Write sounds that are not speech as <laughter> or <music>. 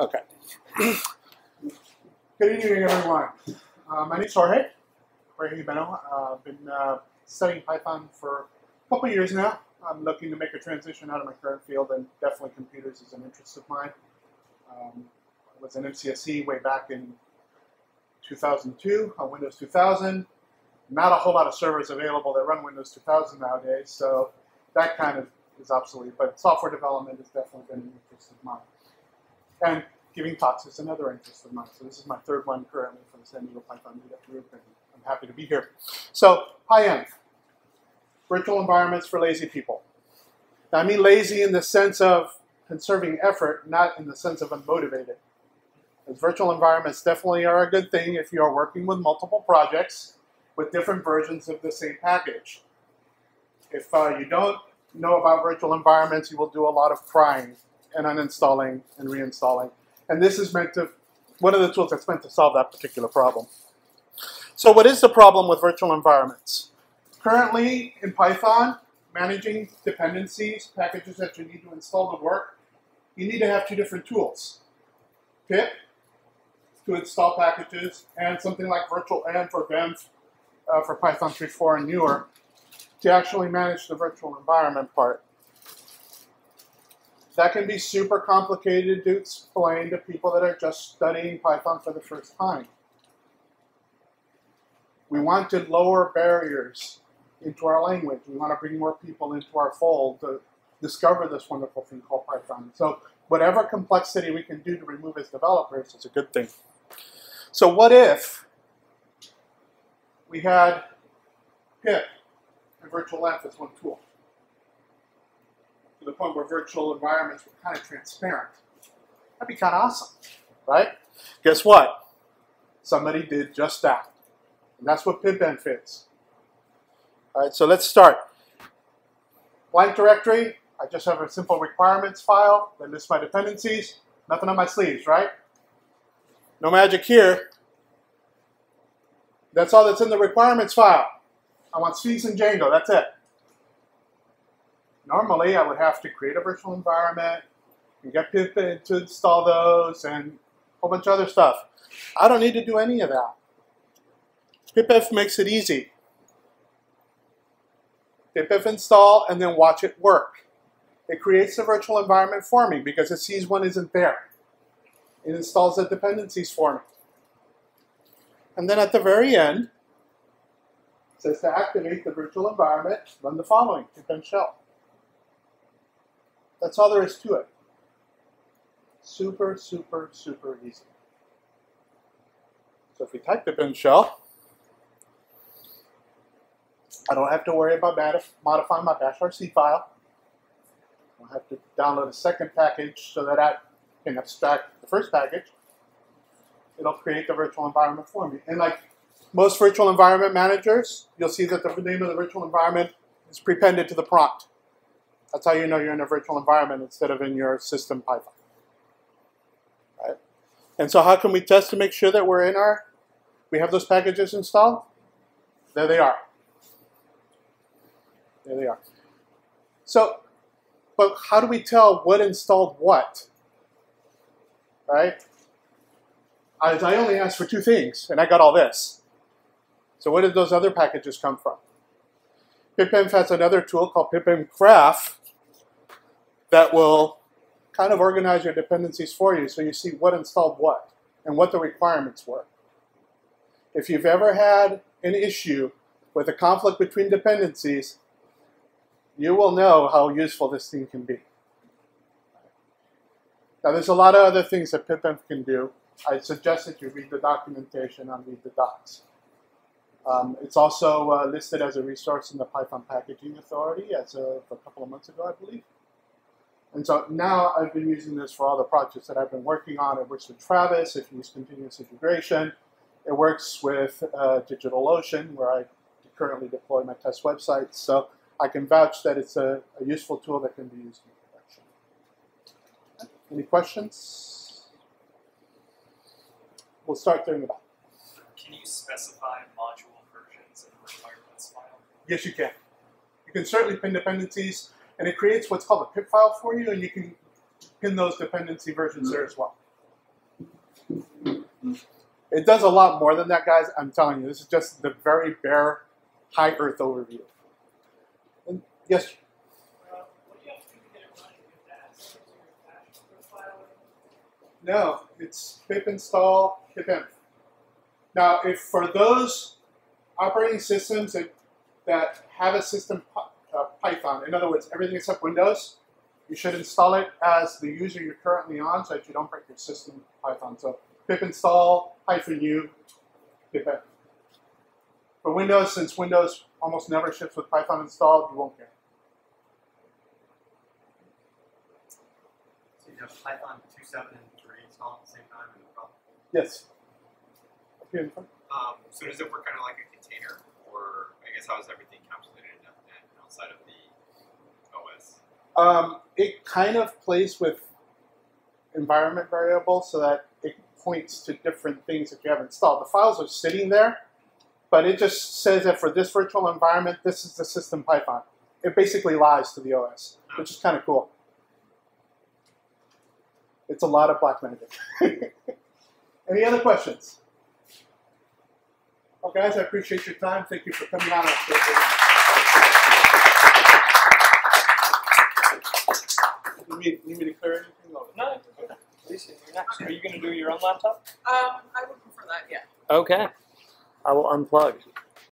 Okay. Good evening, everyone. Uh, my name is Jorge, Jorge Gimeno. Uh, I've been uh, studying Python for a couple years now. I'm looking to make a transition out of my current field, and definitely computers is an interest of mine. Um, I was an MCSE way back in 2002 on Windows 2000. Not a whole lot of servers available that run Windows 2000 nowadays, so that kind of is obsolete. But software development has definitely been an interest of mine. And giving talks is another interest of mine. So this is my third one currently for the San Diego Python Meetup Group, and I'm happy to be here. So Pipenv, virtual environments for lazy people. Now, I mean lazy in the sense of conserving effort, not in the sense of unmotivated. Because virtual environments definitely are a good thing if you are working with multiple projects with different versions of the same package. If uh, you don't know about virtual environments, you will do a lot of crying and uninstalling and reinstalling. And this is meant to, one of the tools that's meant to solve that particular problem. So what is the problem with virtual environments? Currently in Python, managing dependencies, packages that you need to install to work, you need to have two different tools. pip to install packages and something like virtual env or venv uh, for Python 3.4 and newer to actually manage the virtual environment part. That can be super complicated to explain to people that are just studying Python for the first time. We want to lower barriers into our language. We want to bring more people into our fold to discover this wonderful thing called Python. So whatever complexity we can do to remove as developers is a good thing. So what if we had pip and virtual env as one tool? To the point where virtual environments were kind of transparent. That'd be kind of awesome, right? Guess what? Somebody did just that. And that's what pipenv is. All right, so let's start. Blank directory, I just have a simple requirements file that lists my dependencies. Nothing on my sleeves, right? No magic here. That's all that's in the requirements file. I want Sphinx and Django, that's it. Normally, I would have to create a virtual environment and get people to install those and a whole bunch of other stuff. I don't need to do any of that. pipenv makes it easy. pipenv install and then watch it work. It creates a virtual environment for me because it sees one isn't there. It installs the dependencies for me. And then at the very end, it says to activate the virtual environment, run the following, pipenv shell. That's all there is to it. Super, super, super easy. So if we type pipenv shell, I don't have to worry about modifying my bash RC file. I don't have to download a second package so that I can abstract the first package. It'll create the virtual environment for me. And like most virtual environment managers, you'll see that the name of the virtual environment is prepended to the prompt. That's how you know you're in a virtual environment instead of in your system Python. Right? And so how can we test to make sure that we're in our, we have those packages installed? There they are. There they are. So, but how do we tell what installed what? Right? I, I only asked for two things, and I got all this. So where did those other packages come from? pipenv has another tool called pipenv graph that will kind of organize your dependencies for you so you see what installed what and what the requirements were. If you've ever had an issue with a conflict between dependencies, you will know how useful this thing can be. Now there's a lot of other things that pipenv can do. I suggest that you read the documentation and read the docs. Um, it's also uh, listed as a resource in the Python Packaging Authority as of a couple of months ago, I believe. And so now I've been using this for all the projects that I've been working on. It works with Travis, it uses continuous integration. It works with uh, DigitalOcean, where I currently deploy my test websites. So I can vouch that it's a, a useful tool that can be used in production. Any questions? We'll start there the back. Can you specify module versions in the requirements file? Yes, you can. You can certainly pin dependencies and it creates what's called a Pipfile for you, and you can pin those dependency versions there as well. It does a lot more than that, guys. I'm telling you, this is just the very bare high Earth overview. And yes, no, it's pip install pipenv. Now, if for those operating systems that, that have a system Python, in other words, everything except Windows, you should install it as the user you're currently on so that you don't break your system Python. So pip install hyphen u pipenv. For Windows, since Windows almost never ships with Python installed, you won't care. So you have Python 2.7 and 3 installed at the same time in the problem. Yes. Up here in front. Um, so does it work kind of like a container, or I guess how is everything encapsulated in .NET outside of the OS? Um, it kind of plays with environment variables so that it points to different things that you have installed. The files are sitting there, but it just says that for this virtual environment, this is the system Python. It basically lies to the OS, which is kind of cool. It's a lot of black magic. <laughs> Any other questions? Well, guys, I appreciate your time. Thank you for coming on. You need, need me to clear anything? No. No, Lisa, you're next. Are you going to do your own laptop? Um, I would prefer that, yeah. Okay. I will unplug.